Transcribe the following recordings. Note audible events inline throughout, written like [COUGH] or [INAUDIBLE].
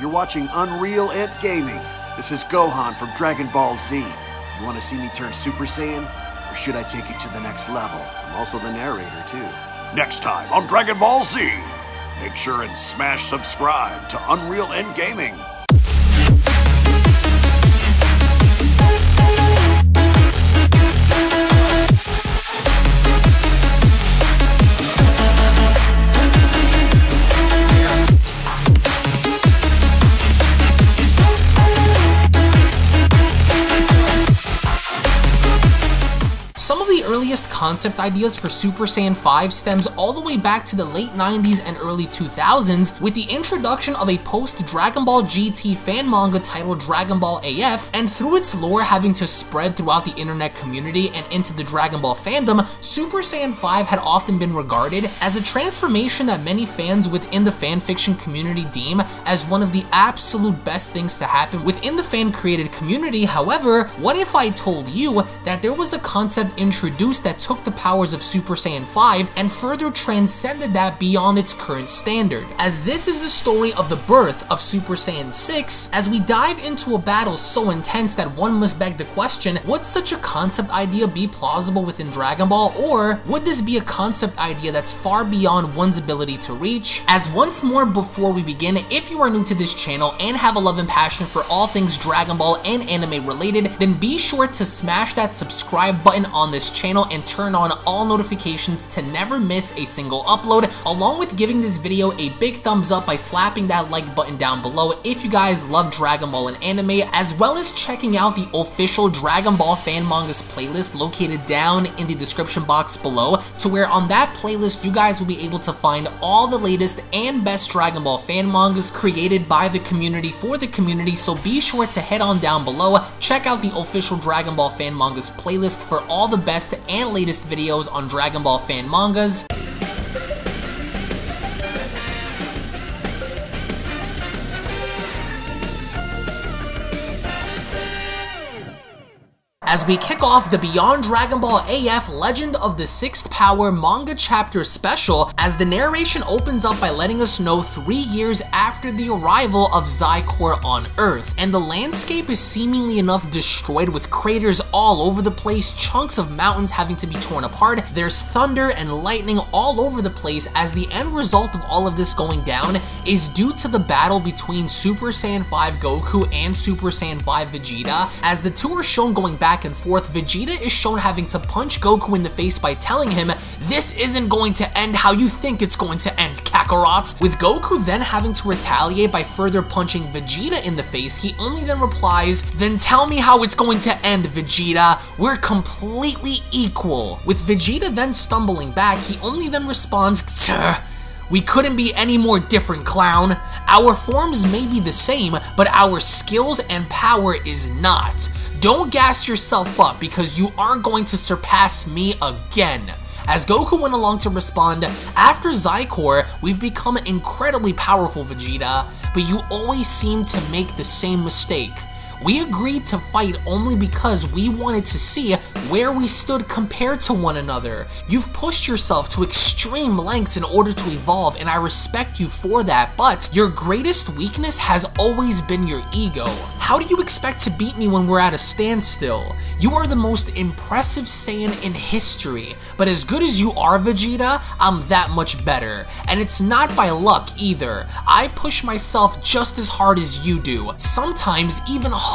You're watching Unreal Ent Gaming. This is Gohan from Dragon Ball Z. You want to see me turn Super Saiyan? Or should I take it to the next level? I'm also the narrator, too. Next time on Dragon Ball Z. Make sure and smash subscribe to Unreal Ent Gaming. Earliest concept ideas for Super Saiyan 5 stems all the way back to the late 90s and early 2000s with the introduction of a post-Dragon Ball GT fan manga titled Dragon Ball AF, and through its lore having to spread throughout the internet community and into the Dragon Ball fandom, Super Saiyan 5 had often been regarded as a transformation that many fans within the fanfiction community deem as one of the absolute best things to happen within the fan-created community. However, what if I told you that there was a concept introduced that took the powers of Super Saiyan 5 and further transcended that beyond its current standard. As this is the story of the birth of Super Saiyan 6, as we dive into a battle so intense that one must beg the question, would such a concept idea be plausible within Dragon Ball, or would this be a concept idea that's far beyond one's ability to reach? As once more before we begin, if you are new to this channel and have a love and passion for all things Dragon Ball and anime related, then be sure to smash that subscribe button on this channel and turn on all notifications to never miss a single upload, along with giving this video a big thumbs up by slapping that like button down below if you guys love Dragon Ball and anime, as well as checking out the official Dragon Ball fan mangas playlist located down in the description box below, to where on that playlist you guys will be able to find all the latest and best Dragon Ball fan mangas created by the community for the community, so be sure to head on down below, check out the official Dragon Ball fan mangas playlist for all the best and latest videos on Dragon Ball fan mangas. As we kick off the Beyond Dragon Ball AF Legend of the Sixth Power manga chapter special as the narration opens up by letting us know three years after the arrival of Xicor on Earth, and the landscape is seemingly enough destroyed with craters all over the place, chunks of mountains having to be torn apart, there's thunder and lightning all over the place as the end result of all of this going down is due to the battle between Super Saiyan 5 Goku and Super Saiyan 5 Vegeta, as the two are shown going back and forth, Vegeta is shown having to punch Goku in the face by telling him, this isn't going to end how you think it's going to end, Kakarot. With Goku then having to retaliate by further punching Vegeta in the face, he only then replies, then tell me how it's going to end, Vegeta. We're completely equal. With Vegeta then stumbling back, he only then responds, we couldn't be any more different, clown. Our forms may be the same, but our skills and power is not. Don't gas yourself up because you aren't going to surpass me again. As Goku went along to respond, after Xicor, we've become incredibly powerful Vegeta, but you always seem to make the same mistake. We agreed to fight only because we wanted to see where we stood compared to one another. You've pushed yourself to extreme lengths in order to evolve and I respect you for that, but your greatest weakness has always been your ego. How do you expect to beat me when we're at a standstill? You are the most impressive Saiyan in history, but as good as you are, Vegeta, I'm that much better. And it's not by luck either. I push myself just as hard as you do, sometimes even harder,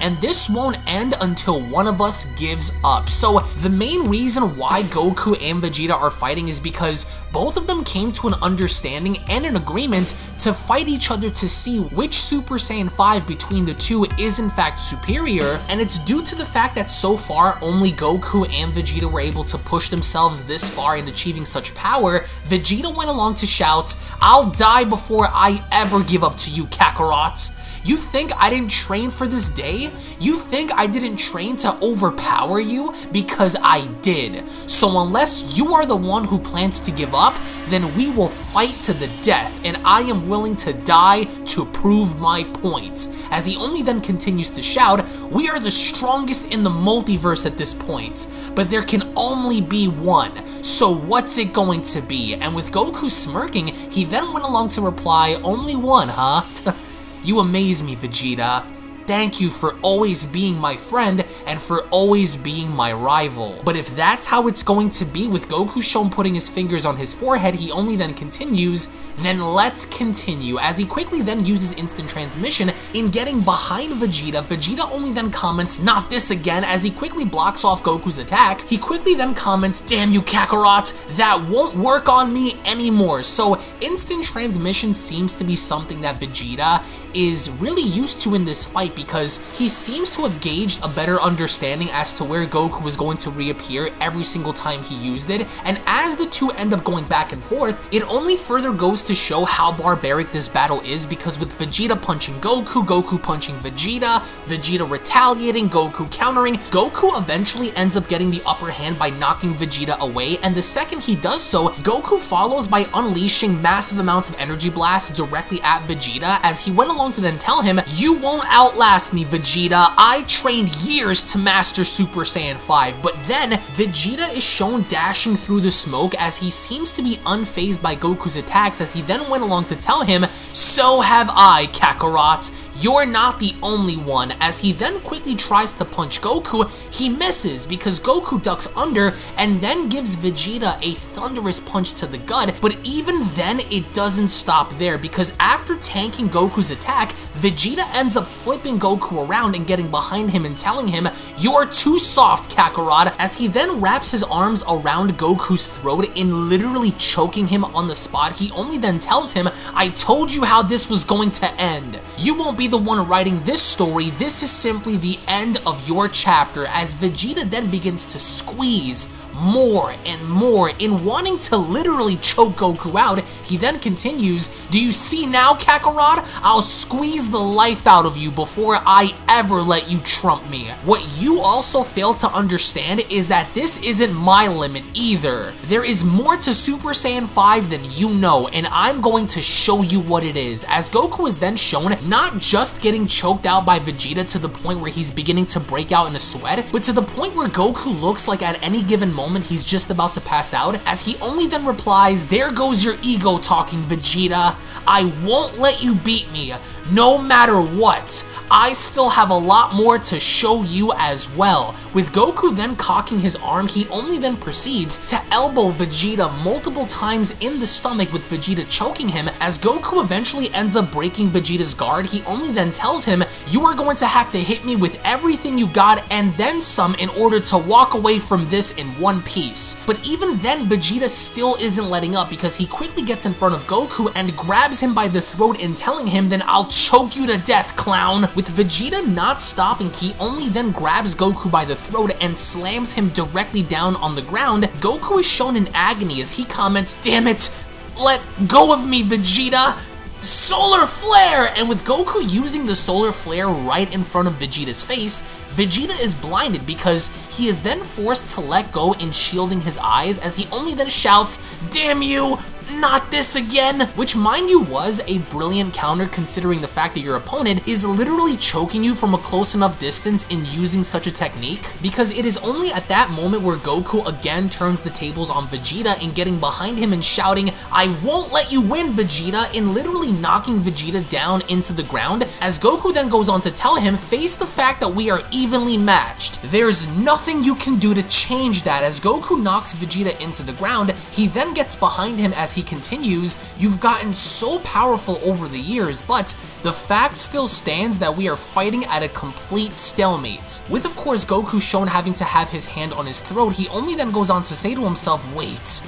and this won't end until one of us gives up. So the main reason why Goku and Vegeta are fighting is because both of them came to an understanding and an agreement to fight each other to see which Super Saiyan 5 between the two is in fact superior, and it's due to the fact that so far only Goku and Vegeta were able to push themselves this far in achieving such power, Vegeta went along to shout, I'll die before I ever give up to you, Kakarot. You think I didn't train for this day? You think I didn't train to overpower you? Because I did. So unless you are the one who plans to give up, then we will fight to the death, and I am willing to die to prove my point. As he only then continues to shout, we are the strongest in the multiverse at this point, but there can only be one. So what's it going to be? And with Goku smirking, he then went along to reply, only one, huh? [LAUGHS] You amaze me, Vegeta. Thank you for always being my friend and for always being my rival. But if that's how it's going to be with Goku shown putting his fingers on his forehead, he only then continues, then let's continue, as he quickly then uses instant transmission in getting behind Vegeta. Vegeta only then comments, not this again, as he quickly blocks off Goku's attack. He quickly then comments, damn you Kakarot, that won't work on me anymore. So instant transmission seems to be something that Vegeta is really used to in this fight because he seems to have gauged a better understanding as to where Goku was going to reappear every single time he used it, and as the two end up going back and forth, it only further goes to show how barbaric this battle is because with Vegeta punching Goku, Goku punching Vegeta, Vegeta retaliating, Goku countering, Goku eventually ends up getting the upper hand by knocking Vegeta away, and the second he does so, Goku follows by unleashing massive amounts of energy blasts directly at Vegeta. As he went along to then tell him, you won't outlast me, Vegeta. I trained years to master Super Saiyan 5, but then Vegeta is shown dashing through the smoke as he seems to be unfazed by Goku's attacks as he then went along to tell him, So have I, Kakarot. You're not the only one. As he then quickly tries to punch Goku, he misses because Goku ducks under and then gives Vegeta a thunderous punch to the gut, but even then it doesn't stop there because after tanking Goku's attack, Vegeta ends up flipping Goku around and getting behind him and telling him, You're too soft, Kakarot, as he then wraps his arms around Goku's throat in literally choking him on the spot. He only then tells him, I told you how this was going to end. You won't be the one writing this story, this is simply the end of your chapter as Vegeta then begins to squeeze more and more in wanting to literally choke Goku out. He then continues, Do you see now, Kakarot? I'll squeeze the life out of you before I ever let you trump me. What you also fail to understand is that this isn't my limit either. There is more to Super Saiyan 5 than you know, and I'm going to show you what it is. As Goku is then shown not just getting choked out by Vegeta to the point where he's beginning to break out in a sweat, but to the point where Goku looks like at any given moment moment he's just about to pass out, as he only then replies, There goes your ego talking, Vegeta. I won't let you beat me, no matter what. I still have a lot more to show you as well. With Goku then cocking his arm, he only then proceeds to elbow Vegeta multiple times in the stomach with Vegeta choking him. As Goku eventually ends up breaking Vegeta's guard, he only then tells him, you are going to have to hit me with everything you got and then some in order to walk away from this in one piece. But even then, Vegeta still isn't letting up because he quickly gets in front of Goku and grabs him by the throat and telling him, then I'll choke you to death, clown. With Vegeta not stopping, he only then grabs Goku by the throat and slams him directly down on the ground. Goku is shown in agony as he comments, damn it, let go of me, Vegeta. Solar Flare! And with Goku using the Solar Flare right in front of Vegeta's face, Vegeta is blinded because he is then forced to let go in shielding his eyes as he only then shouts, Damn you! Not this again, which mind you was a brilliant counter considering the fact that your opponent is literally choking you from a close enough distance in using such a technique, because it is only at that moment where Goku again turns the tables on Vegeta in getting behind him and shouting, I won't let you win, Vegeta, in literally knocking Vegeta down into the ground, as Goku then goes on to tell him, face the fact that we are evenly matched. There's nothing you can do to change that, as Goku knocks Vegeta into the ground, he then gets behind him as he continues, you've gotten so powerful over the years, but the fact still stands that we are fighting at a complete stalemate. With of course Goku shown having to have his hand on his throat, he only then goes on to say to himself, wait,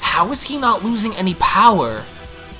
how is he not losing any power?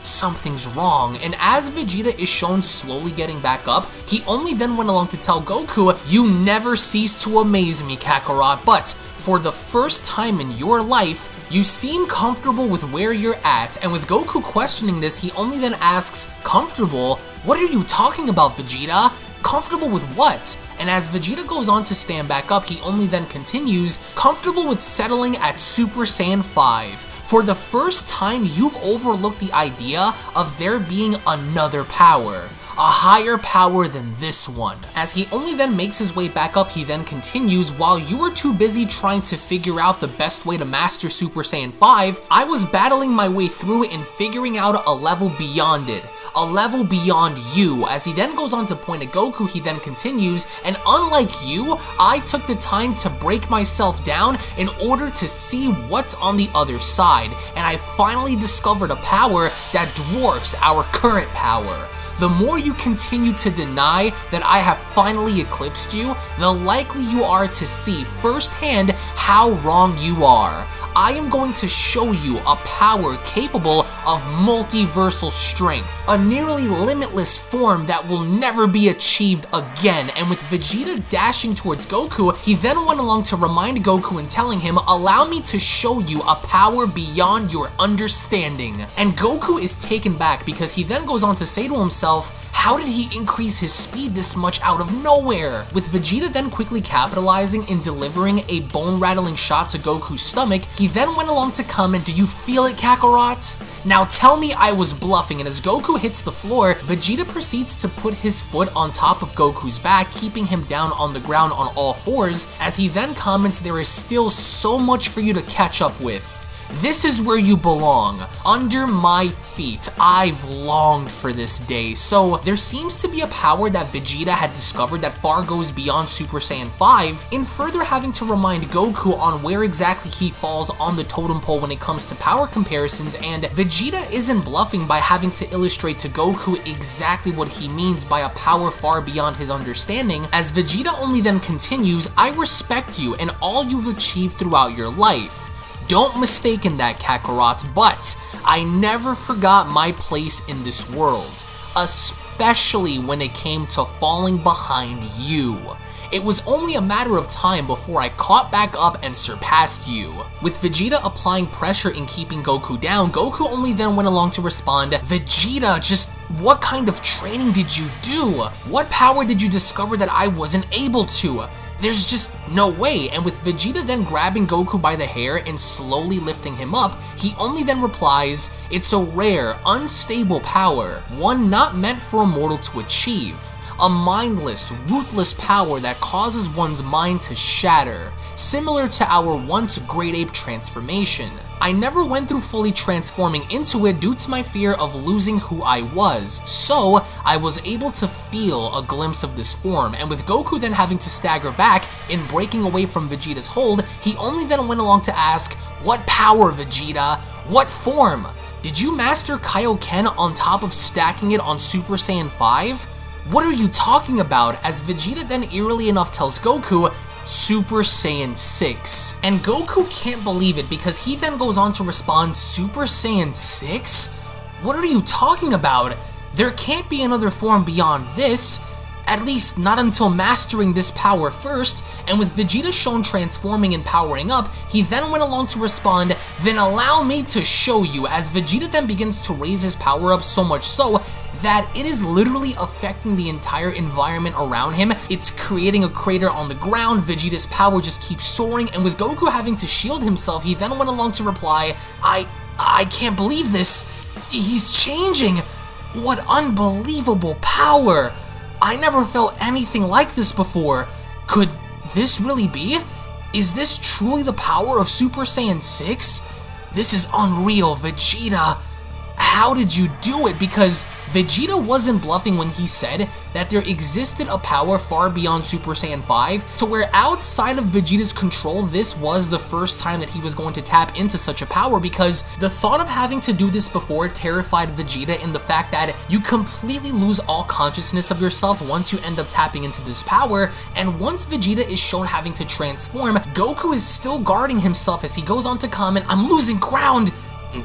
something's wrong, and as Vegeta is shown slowly getting back up, he only then went along to tell Goku, you never cease to amaze me, Kakarot, but for the first time in your life, you seem comfortable with where you're at, and with Goku questioning this, he only then asks, comfortable? What are you talking about, Vegeta? Comfortable with what? And as Vegeta goes on to stand back up, he only then continues, comfortable with settling at Super Saiyan 5. For the first time, you've overlooked the idea of there being another power a higher power than this one. As he only then makes his way back up, he then continues, while you were too busy trying to figure out the best way to master Super Saiyan 5, I was battling my way through and figuring out a level beyond it. A level beyond you. As he then goes on to point at Goku, he then continues, and unlike you, I took the time to break myself down in order to see what's on the other side, and I finally discovered a power that dwarfs our current power. The more you continue to deny that I have finally eclipsed you, the likely you are to see firsthand how wrong you are. I am going to show you a power capable of multiversal strength, a nearly limitless form that will never be achieved again, and with Vegeta dashing towards Goku, he then went along to remind Goku and telling him, allow me to show you a power beyond your understanding. And Goku is taken back because he then goes on to say to himself, how did he increase his speed this much out of nowhere? With Vegeta then quickly capitalizing in delivering a bone-rattling shot to Goku's stomach, he then went along to comment, do you feel it Kakarot? Now tell me I was bluffing and as Goku hits the floor, Vegeta proceeds to put his foot on top of Goku's back, keeping him down on the ground on all fours, as he then comments there is still so much for you to catch up with. This is where you belong, under my feet. I've longed for this day. So there seems to be a power that Vegeta had discovered that far goes beyond Super Saiyan 5, in further having to remind Goku on where exactly he falls on the totem pole when it comes to power comparisons, and Vegeta isn't bluffing by having to illustrate to Goku exactly what he means by a power far beyond his understanding, as Vegeta only then continues, I respect you and all you've achieved throughout your life. Don't mistake in that, Kakarot, but I never forgot my place in this world, especially when it came to falling behind you. It was only a matter of time before I caught back up and surpassed you. With Vegeta applying pressure in keeping Goku down, Goku only then went along to respond, Vegeta, just what kind of training did you do? What power did you discover that I wasn't able to? There's just no way, and with Vegeta then grabbing Goku by the hair and slowly lifting him up, he only then replies, It's a rare, unstable power, one not meant for a mortal to achieve. A mindless, ruthless power that causes one's mind to shatter, similar to our once great ape transformation. I never went through fully transforming into it due to my fear of losing who I was, so I was able to feel a glimpse of this form, and with Goku then having to stagger back in breaking away from Vegeta's hold, he only then went along to ask, What power, Vegeta? What form? Did you master Kaioken on top of stacking it on Super Saiyan 5? What are you talking about? As Vegeta then eerily enough tells Goku, Super Saiyan 6. And Goku can't believe it because he then goes on to respond, Super Saiyan 6? What are you talking about? There can't be another form beyond this. At least not until mastering this power first, and with Vegeta shown transforming and powering up, he then went along to respond, then allow me to show you, as Vegeta then begins to raise his power up so much so that it is literally affecting the entire environment around him. It's creating a crater on the ground, Vegeta's power just keeps soaring, and with Goku having to shield himself, he then went along to reply, I, I can't believe this, he's changing, what unbelievable power! I never felt anything like this before. Could this really be? Is this truly the power of Super Saiyan 6? This is unreal, Vegeta. How did you do it? Because Vegeta wasn't bluffing when he said that there existed a power far beyond Super Saiyan 5, to where outside of Vegeta's control, this was the first time that he was going to tap into such a power because the thought of having to do this before terrified Vegeta in the fact that you completely lose all consciousness of yourself once you end up tapping into this power, and once Vegeta is shown having to transform, Goku is still guarding himself as he goes on to comment, I'm losing ground!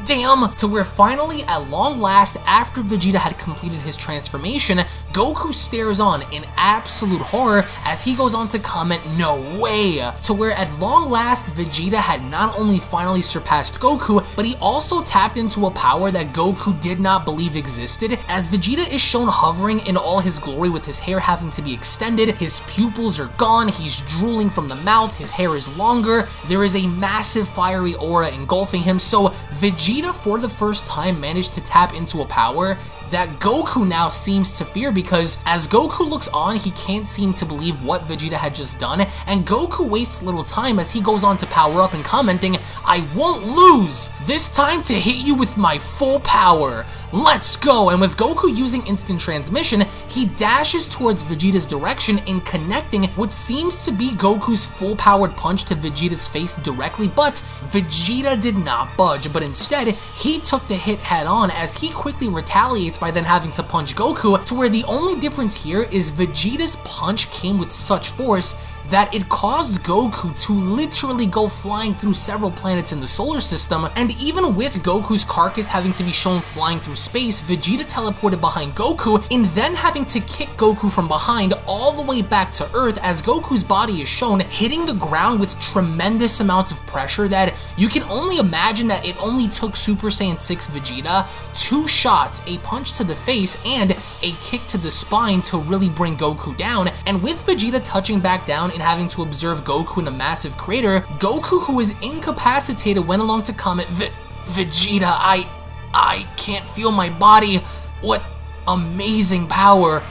Damn! To where finally, at long last, after Vegeta had completed his transformation, Goku stares on in absolute horror as he goes on to comment, no way! To where at long last, Vegeta had not only finally surpassed Goku, but he also tapped into a power that Goku did not believe existed, as Vegeta is shown hovering in all his glory with his hair having to be extended, his pupils are gone, he's drooling from the mouth, his hair is longer, there is a massive fiery aura engulfing him, so Vegeta for the first time managed to tap into a power that Goku now seems to fear because as Goku looks on, he can't seem to believe what Vegeta had just done, and Goku wastes little time as he goes on to power up and commenting, I won't lose! This time to hit you with my full power! Let's go! And with Goku using instant transmission, he dashes towards Vegeta's direction and connecting what seems to be Goku's full-powered punch to Vegeta's face directly, but Vegeta did not budge, but instead, he took the hit head on as he quickly retaliates by then having to punch Goku, to where the only difference here is Vegeta's punch came with such force that it caused Goku to literally go flying through several planets in the solar system, and even with Goku's carcass having to be shown flying through space, Vegeta teleported behind Goku, and then having to kick Goku from behind all the way back to Earth as Goku's body is shown hitting the ground with tremendous amounts of pressure that you can only imagine that it only took Super Saiyan 6 Vegeta two shots, a punch to the face, and a kick to the spine to really bring Goku down, and with Vegeta touching back down and having to observe Goku in a massive crater, Goku, who is incapacitated, went along to comment, Vegeta, I, I can't feel my body. What amazing power.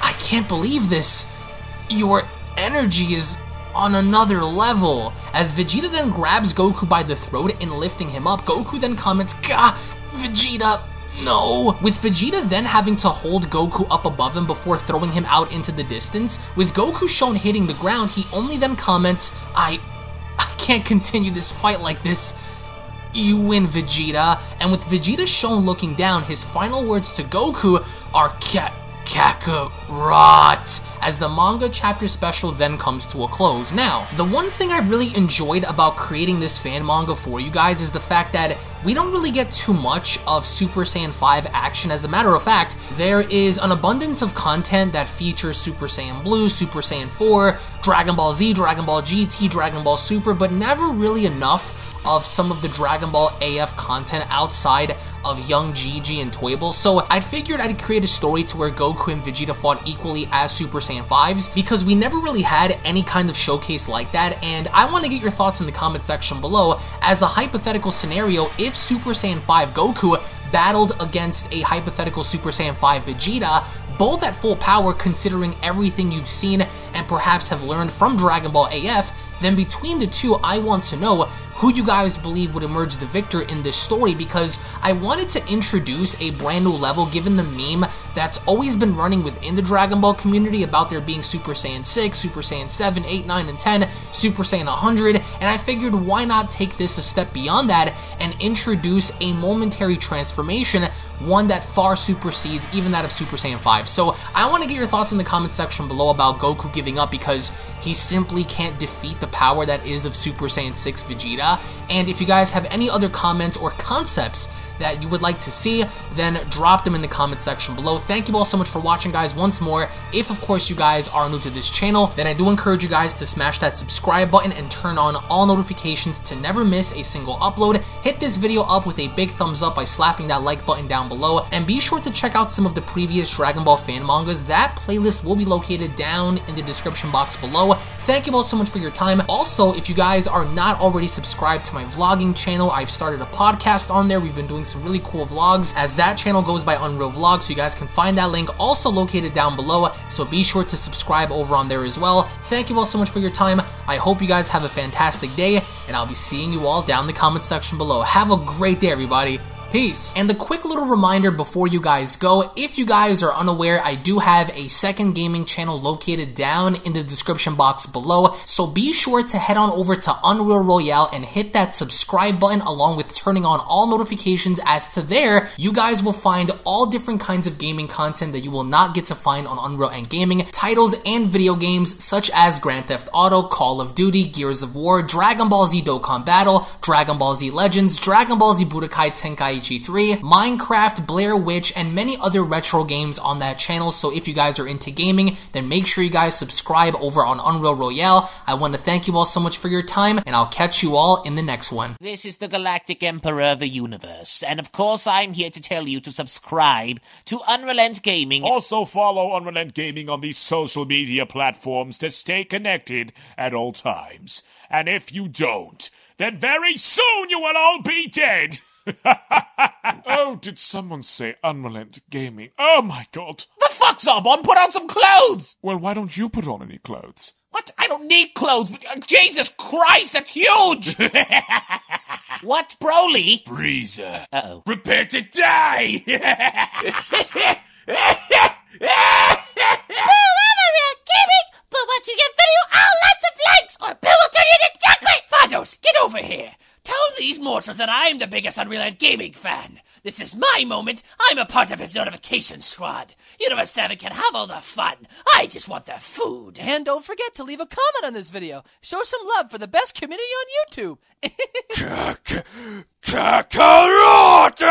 I can't believe this. Your energy is on another level. As Vegeta then grabs Goku by the throat and lifting him up, Goku then comments, Gah, Vegeta, no! With Vegeta then having to hold Goku up above him before throwing him out into the distance, with Goku shown hitting the ground, he only then comments, I... I can't continue this fight like this. You win, Vegeta. And with Vegeta shown looking down, his final words to Goku are Cat Kakarot as the manga chapter special then comes to a close. Now, the one thing I really enjoyed about creating this fan manga for you guys is the fact that we don't really get too much of Super Saiyan 5 action. As a matter of fact, there is an abundance of content that features Super Saiyan Blue, Super Saiyan 4, Dragon Ball Z, Dragon Ball GT, Dragon Ball Super, but never really enough of some of the Dragon Ball AF content outside of Young Jijii and Toyble, so I figured I'd create a story to where Goku and Vegeta fought equally as Super Saiyan 5s, because we never really had any kind of showcase like that, and I want to get your thoughts in the comment section below. As a hypothetical scenario if Super Saiyan 5 Goku battled against a hypothetical Super Saiyan 5 Vegeta, both at full power considering everything you've seen and perhaps have learned from Dragon Ball AF, then between the two, I want to know who you guys believe would emerge the victor in this story because I wanted to introduce a brand new level given the meme that's always been running within the Dragon Ball community about there being Super Saiyan 6, Super Saiyan 7, 8, 9, and 10, Super Saiyan 100, and I figured why not take this a step beyond that and introduce a momentary transformation one that far supersedes even that of Super Saiyan 5. So I want to get your thoughts in the comment section below about Goku giving up because he simply can't defeat the power that is of Super Saiyan 6 Vegeta. And if you guys have any other comments or concepts that you would like to see, then drop them in the comment section below. Thank you all so much for watching, guys, once more. If, of course, you guys are new to this channel, then I do encourage you guys to smash that subscribe button and turn on all notifications to never miss a single upload. Hit this video up with a big thumbs up by slapping that like button down below, and be sure to check out some of the previous Dragon Ball fan mangas. That playlist will be located down in the description box below. Thank you all so much for your time. Also, if you guys are not already subscribed to my vlogging channel, I've started a podcast on there. We've been doing some really cool vlogs as that channel goes by Unreal Vlogs, so you guys can find that link also located down below, so be sure to subscribe over on there as well. Thank you all so much for your time. I hope you guys have a fantastic day, and I'll be seeing you all down in the comment section below. Have a great day, everybody. Peace. And a quick little reminder before you guys go, if you guys are unaware, I do have a second gaming channel located down in the description box below, so be sure to head on over to Unreal Royale and hit that subscribe button along with turning on all notifications. As to there, you guys will find all different kinds of gaming content that you will not get to find on Unreal Ent Gaming, titles and video games such as Grand Theft Auto, Call of Duty, Gears of War, Dragon Ball Z Dokkan Battle, Dragon Ball Z Legends, Dragon Ball Z Budokai Tenkaichi 3, Minecraft, Blair Witch, and many other retro games on that channel. So if you guys are into gaming, then make sure you guys subscribe over on Unreal Royale. I want to thank you all so much for your time, and I'll catch you all in the next one. This is the Galactic Emperor of the Universe, and of course I'm here to tell you to subscribe to Unreal Ent Gaming. Also follow Unreal Ent Gaming on these social media platforms to stay connected at all times. And if you don't, then very soon you will all be dead. [LAUGHS] oh, did someone say Unreal Ent Gaming? Oh my god. The fuck's up on? Put on some clothes! Well, why don't you put on any clothes? What? I don't need clothes. but- uh, Jesus Christ, that's huge! [LAUGHS] what, Broly? Frieza. Uh-oh. Prepare to die! [LAUGHS] Unreal Gaming, but once you get video, all lots of likes, or Bill will turn you into chocolate! Vados, get over here! Tell these mortals that I'm the biggest Unreal Engine Gaming fan. This is my moment. I'm a part of his notification squad. Universe 7 can have all the fun. I just want the food. And don't forget to leave a comment on this video. Show some love for the best community on YouTube. Kakarot!